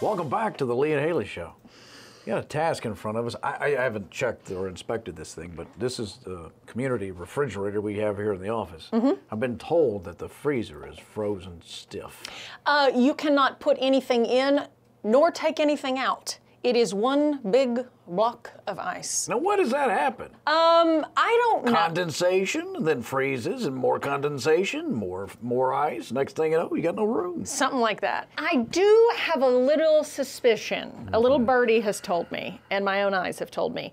Welcome back to the Lee and Hayley Show. You got a task in front of us. I, I haven't checked or inspected this thing, but this is the community refrigerator we have here in the office. I've been told that the freezer is frozen stiff. Uh, you cannot put anything in nor take anything out. It is one big block of ice. Now, why does that happen? Um, I don't know. condensation, and then freezes, and more condensation, more more ice. Next thing you know, you got no room. Something like that. I do have a little suspicion. A little birdie has told me, and my own eyes have told me,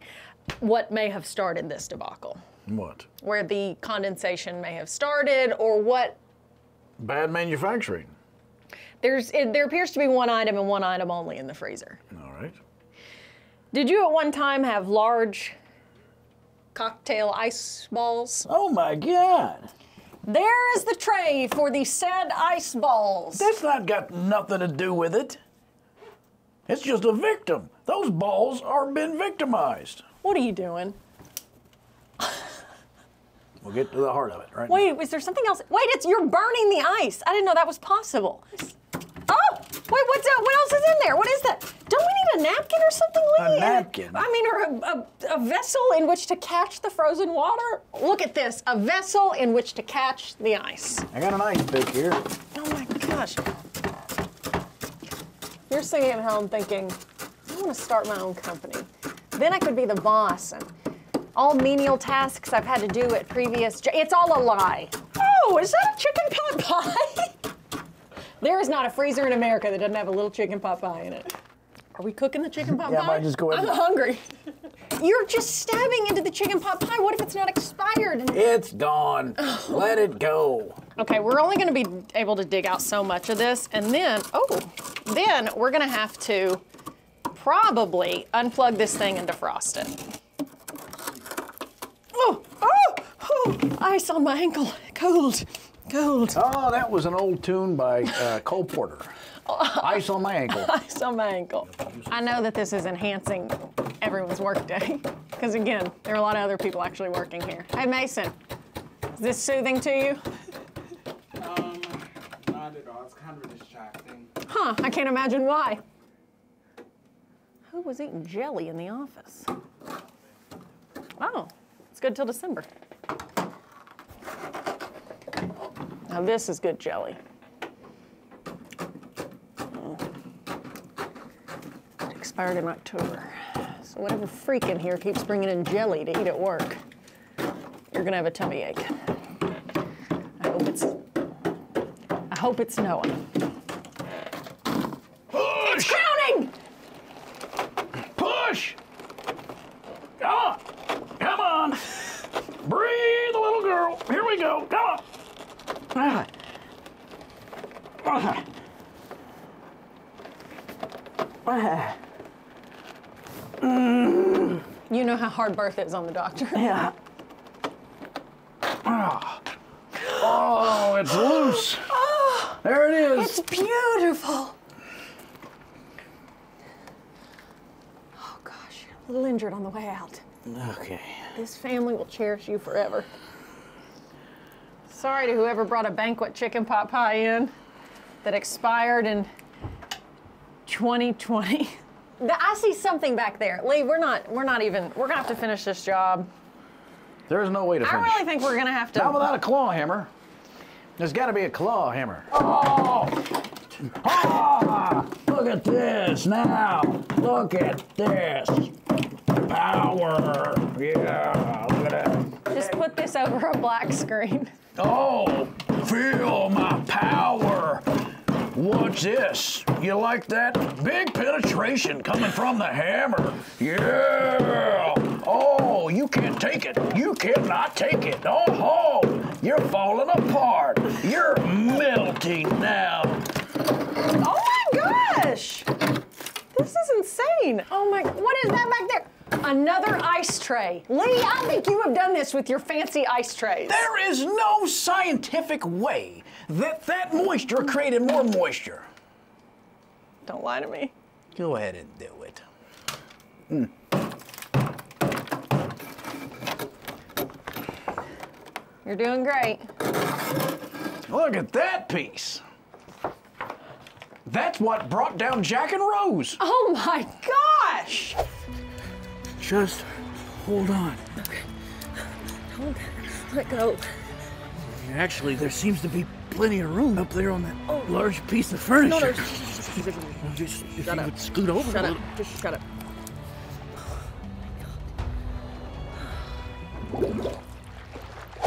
what may have started this debacle. What? Where the condensation may have started, or what. Bad manufacturing. There's, it, there appears to be one item and one item only in the freezer. All right. Did you at one time have large cocktail ice balls? Oh my God! There is the tray for the said ice balls. That's not got nothing to do with it. It's just a victim. Those balls are been victimized. What are you doing? We'll get to the heart of it, right? Wait, is there something else? Wait, it's you're burning the ice. I didn't know that was possible. Wait, what's that? What else is in there? What is that? Don't we need a napkin or something? A napkin? I mean, or a, a, a vessel in which to catch the frozen water? Look at this, a vessel in which to catch the ice. I got an ice pick here. Oh my gosh. You're sitting at home thinking, I want to start my own company. Then I could be the boss and all menial tasks I've had to do at previous. It's all a lie. Oh, is that a chicken pot pie? there is not a freezer in America that doesn't have a little chicken pot pie in it. Are we cooking the chicken pot Yeah, I pie? might just go ahead I'm hungry. You're just stabbing into the chicken pot pie. What if it's not expired? It's gone. Oh. Let it go. Okay, we're only going to be able to dig out so much of this, and then, oh, then we're going to have to probably unplug this thing and defrost it. Oh, oh, oh, ice on my ankle. Cold, cold. Oh, that was an old tune by uh, Cole Porter. Ice on my ankle. Ice on my ankle. I know that this is enhancing everyone's workday, because again, there are a lot of other people actually working here. Hey, Mason, is this soothing to you? Um, not at all. It's kind of distracting. Huh, I can't imagine why. Who was eating jelly in the office? Oh, it's good till December. Now this is good jelly. It expired in October. So whatever freak in here keeps bringing in jelly to eat at work, you're gonna have a tummy ache. I hope it's. I hope it's Noah. Push! Drowning! Push! Come on! Come on! Breathe, little girl. Here we go. Come on. Ah. Ah. Ah. You know how hard birth is on the doctor. Yeah. Ah. Oh, it's loose. Oh, There it is. It's beautiful. Oh gosh, a little injured on the way out. Okay. This family will cherish you forever. Sorry to whoever brought a banquet chicken pot pie in that expired in 2020. The- I see something back there. Lee, we're not we're not even we're gonna have to finish this job. There's no way to I really think we're gonna have to Not without a claw hammer. There's got to be a claw hammer. Oh! Ah! Look at this now. Look at this. Power. Yeah. Look at that. just put this over a black screen. Oh, feel my power. What's this? You like that? Big penetration coming from the hammer. Yeah. Oh, you can't take it. You cannot take it. Oh, you're falling apart. You're melting now. Oh my gosh! This is insane. Oh my, what is that back there? Another ice tray. Lee, I think you have done this with your fancy ice trays. There is no scientific way that that moisture created more moisture. Don't lie to me. Go ahead and do it. Hmm. You're doing great. Look at that piece. That's what brought down Jack and Rose. Oh my gosh! Just hold on. Don't let go. Actually, there seems to be plenty of room up there on that large piece of furniture. No, no. Just if Shut you up. would scoot over Shut a up. Just shut up.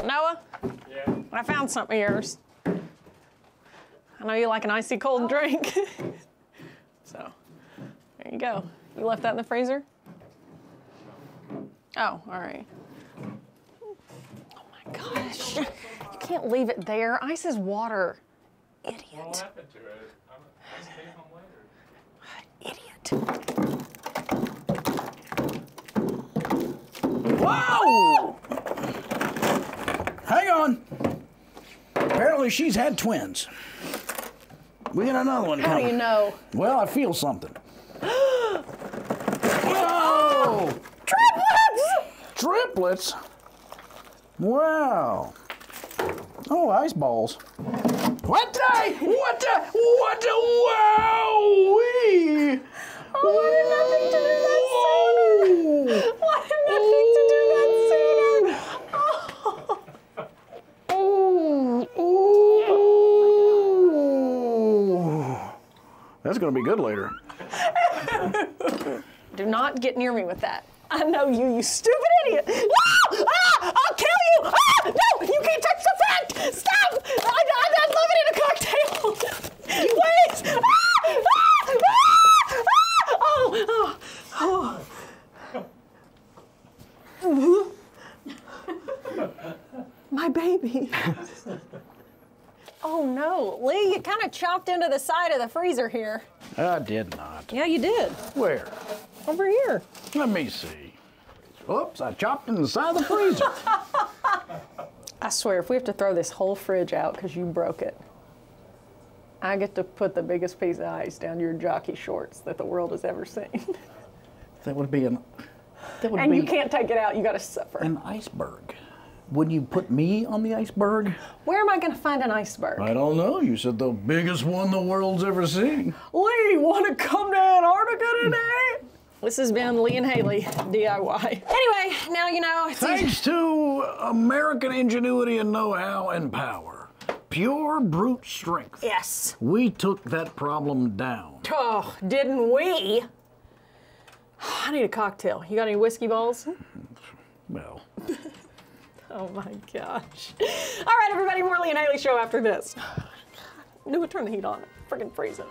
Noah, Yeah. I found something of yours. I know you like an icy cold drink. so, there you go. You left that in the freezer? Oh, all right. Oh my gosh. You can't leave it there. Ice is water. Idiot. happened to it? I'm, I'm home later. Idiot. Whoa! Hang on. Apparently, she's had twins. We got another one How do you know? Well, I feel something. Whoa! Triplets! Triplets? Wow. Oh, ice balls. What the? What the? What the? Wow! Wee! Oh, why didn't I think to do that sooner? Why didn't I think to do that sooner? Oh. Ooh. That's gonna be good later. Do not get near me with that. I know you, you stupid idiot. No! Ah! I'll kill you! Ah! No! You can't touch the fact! Stop! I, I, I love it in a cocktail! Please! Ah! Ah! Ah! Ah! Oh! Oh! Oh! My baby. Oh no, Lee, you kind of chopped into the side of the freezer here. I did not. Yeah, you did. Where? Over here. Let me see. Oops, I chopped in the side of the freezer. I swear, if we have to throw this whole fridge out because you broke it, I get to put the biggest piece of ice down your jockey shorts that the world has ever seen. that would be an. That would and be you can't take it out, you gotta suffer. an iceberg. Would you put me on the iceberg? Where am I gonna find an iceberg? I don't know. You said the biggest one the world's ever seen. Lee, wanna come to Antarctica today? This has been Lee and Hayley DIY. Anyway, now you know. It's Thanks to American ingenuity and know-how and power, pure brute strength, Yes. we took that problem down. Oh, didn't we? I need a cocktail. You got any whiskey balls? Well, Oh my gosh. All right, everybody, more Lee and Hayley show after this. No, turn the heat on. Freaking freezing.